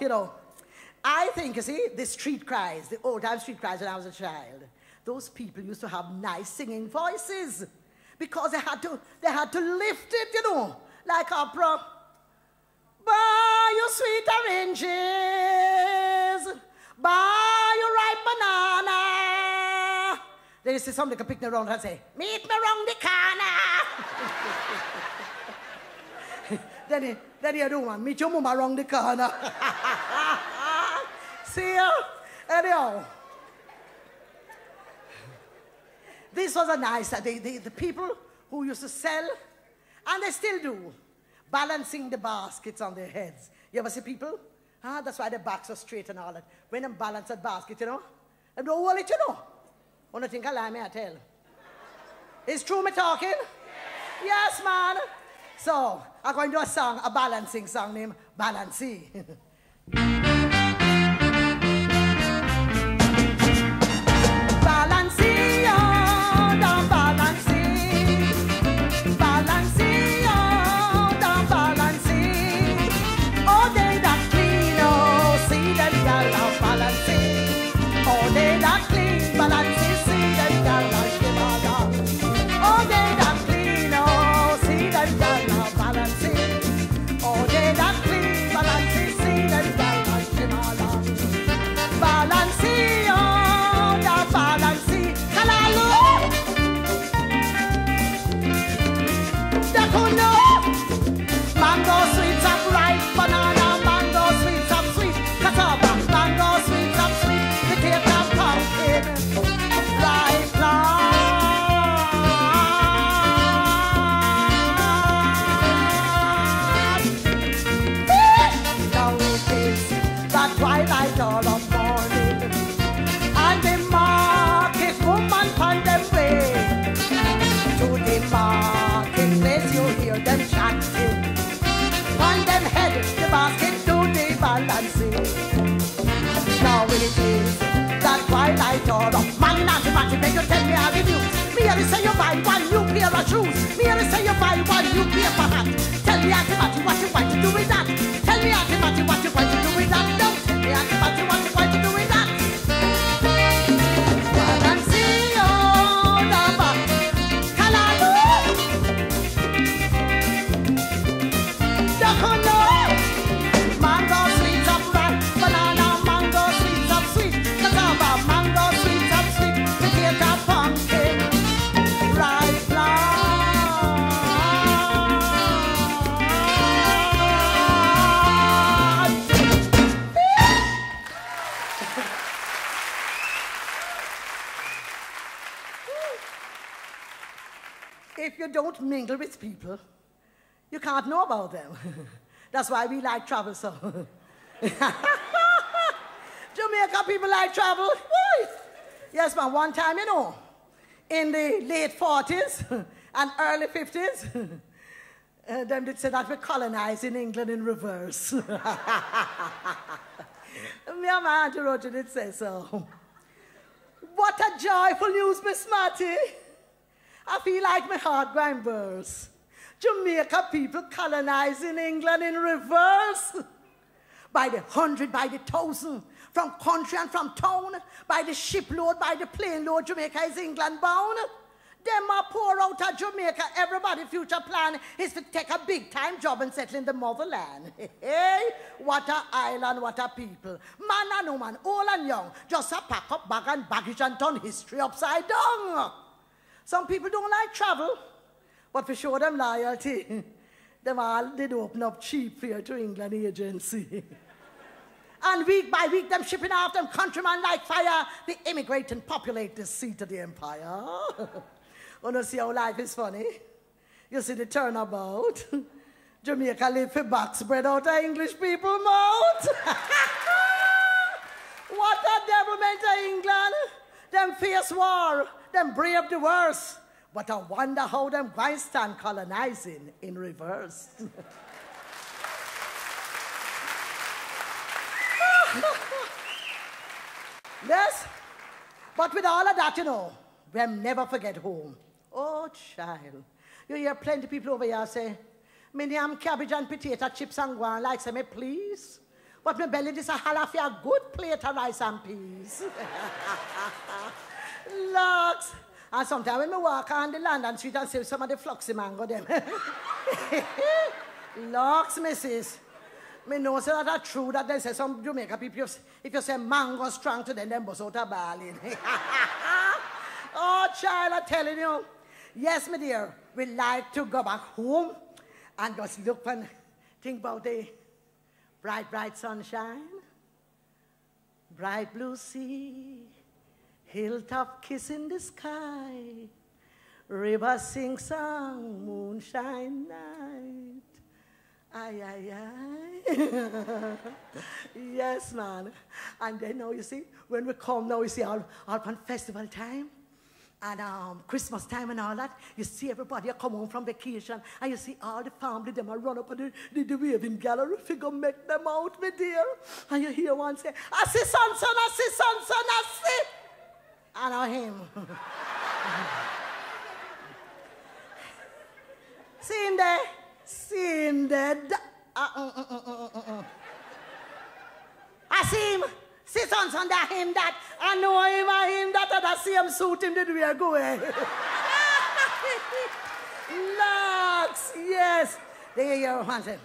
you know, I think, you see, the street cries, the old time street cries when I was a child, those people used to have nice singing voices because they had to, they had to lift it, you know, like opera. Buy your sweet oranges, buy your ripe banana. Then you see somebody can pick me around and say, meet me around the corner. Then, he, then you do one, meet your mama around the corner. See ya? Anyhow. This was a nice, the, the, the people who used to sell, and they still do, balancing the baskets on their heads. You ever see people? Ah, that's why their backs are straight and all that. When they balance that basket, you know, and don't hold it, you know. Wanna think I lie, me I tell. Is true me talking? Yes, man. So, I'm going to a song, a balancing song named Balanci. Merely say you buy don't mingle with people, you can't know about them. That's why we like travel so. Jamaica people like travel. Boy. Yes, man, one time, you know, in the late 40s and early 50s, uh, them did say that we colonized in England in reverse. Me and my auntie Roger did say so. What a joyful news, Miss Matty. I feel like my heart going burst. Jamaica people colonizing England in reverse. By the hundred, by the thousand, from country and from town, by the shipload, by the plane load, Jamaica is England bound. Them are poor out of Jamaica. Everybody future plan is to take a big time job and settle in the motherland. Hey, what a island, what a people. Man and woman, old and young, just a pack up bag and baggage and turn history upside down. Some people don't like travel, but for sure them loyalty, them all did open up cheap here to England agency. and week by week, them shipping off them countrymen like fire, they immigrate and populate the seat of the empire. Oh, Wanna see how life is funny? You see the turnabout? Jamaica live for back spread out of English people mouth. what a devilment of England. Them fierce war, them brave the worst. But I wonder how them guys stand colonizing in reverse. yes, but with all of that, you know, we'll never forget home. Oh, child. You hear plenty of people over here say, me name cabbage and potato chips and guan like say me please. But my belly this a half a good plate of rice and peas. Looks. And sometimes when me walk on the London street and see some of the fluxy mango them. Locks, missus. Me know say that are true that they say some Jamaica people, if you say mango strong to them, them bust out a ball oh, child, I'm telling you. Yes, my dear, we like to go back home and just look and think about the bright, bright sunshine, bright blue sea, hilltop kiss in the sky, river sing song, moonshine night. Ay, ay, ay. yes, man. And then now you see, when we come now, you see, all, all on festival time, and um, Christmas time and all that, you see everybody come home from vacation and you see all the family, them a run up and the, the, the waving gallery go make them out, my dear. And you hear one say, I see son, son, I see son, son, I see. I him. see him there? See him there? Uh, uh, uh, uh, uh, uh. uh. I see him. See sons under him that. I know him and him that at the same suit him did we are going. Lux, yes. There you go, man.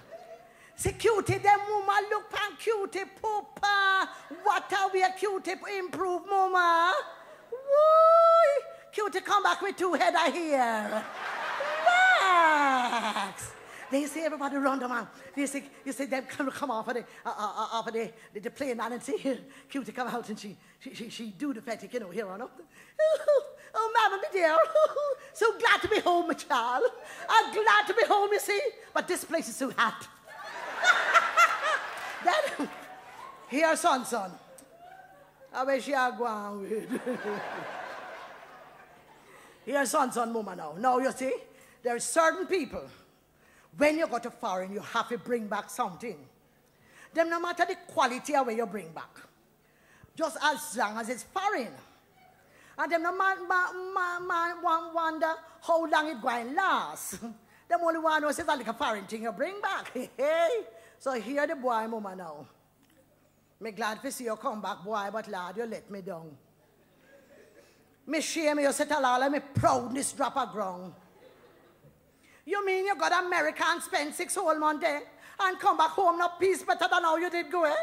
See, cutie, them mama look pan cutie, papa. What are we a cutie improve, mama? Woo! Cutie come back with two head I hear. Max. They see everybody run them out. They see, you see them come, come off of the, uh, uh, uh off of the, the, the plane man and see here, Cutie come out and she, she, she, she do the fetish, you know, here on up. Oh, mama, my dear. so glad to be home, my child. I'm glad to be home, you see. But this place is so hot. then, here, son, son. I wish you are going with. Here, son, son, mama now. Now, you see, there are certain people when you go to foreign, you have to bring back something. Then no matter the quality of what you bring back, just as long as it's foreign. And them no man, man, man, man wonder how long it going last. them only one knows it's like a foreign thing you bring back. So here the boy mama now. Me glad to see you come back, boy, but lad, you let me down. Me shame you set a lot me proudness drop a ground. You mean you got America and spend six whole months and come back home no peace better than how you did go, eh?